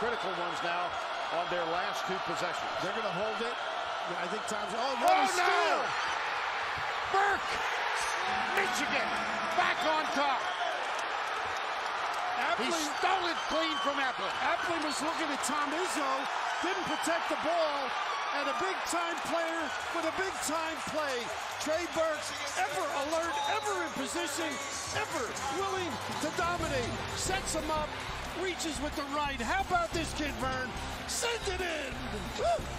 critical ones now on their last two possessions. They're going to hold it. I think Tom's. Oh, Oh, what a no! Burke! Michigan back on top. He stole it clean from Appling. Appling was looking at Tom Izzo, didn't protect the ball, and a big time player with a big time play. Trey Burke, ever alert, ever in position, ever willing to dominate. Sets him up, reaches with the right. How about this kid, Vern? Send it in! Woo!